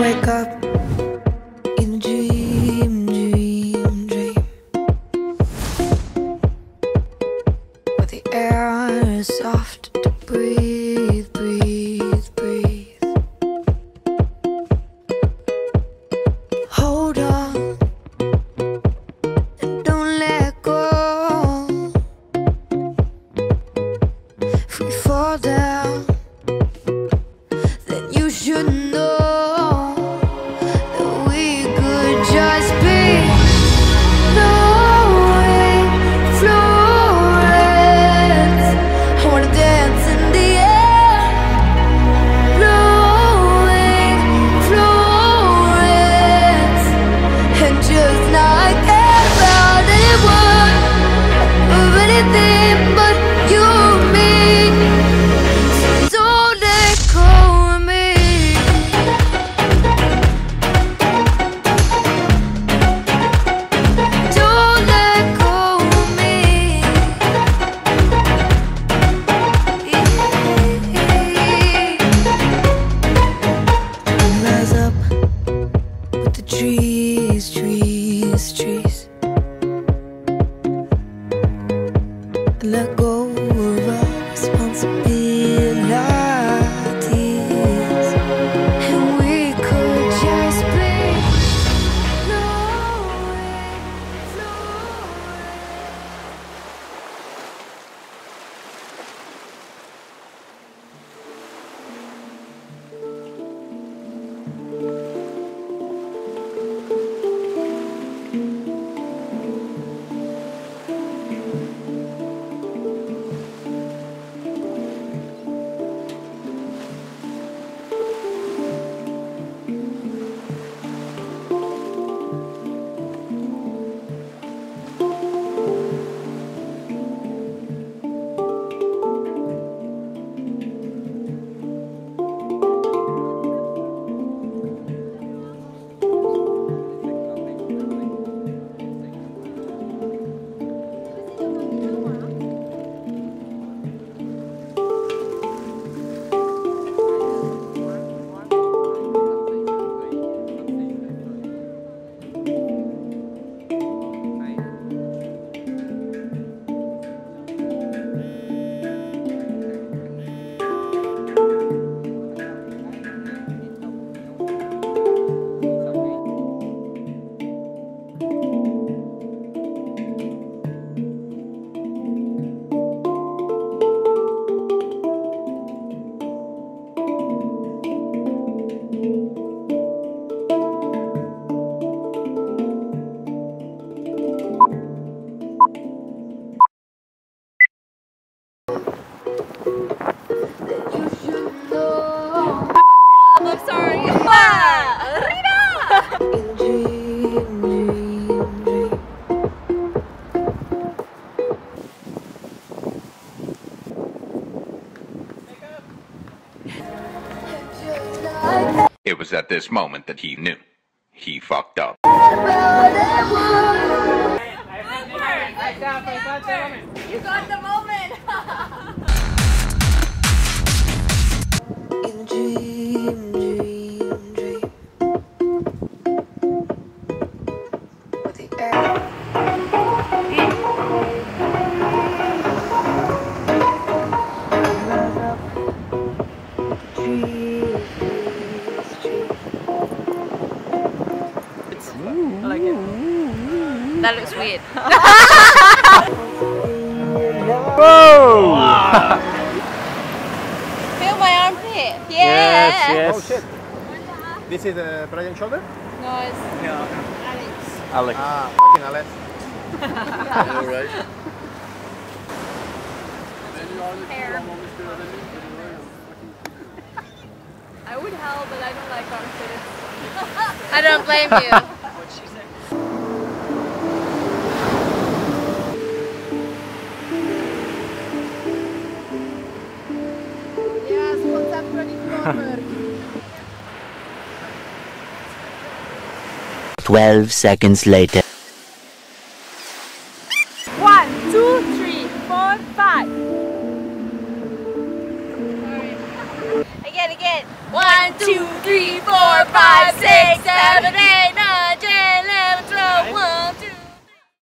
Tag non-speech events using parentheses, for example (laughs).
wake up in a dream, dream, dream. Where the air is soft to breathe, trees, trees, trees. Let go It was at this moment that he knew. He fucked up. You got the moment. That looks weird. Whoa! Feel my armpit. Yeah. Oh shit. This is the Brian shoulder? No, it's Alex. Ah, fucking Alex. (laughs) Alright. hair. I would help, but I don't like armpits. (laughs) I don't blame you. Twelve seconds later. One, two, three, four, five. Again, again. One, two, three, four, five, six, seven, eight, nine, ten, eleven, twelve, one, two.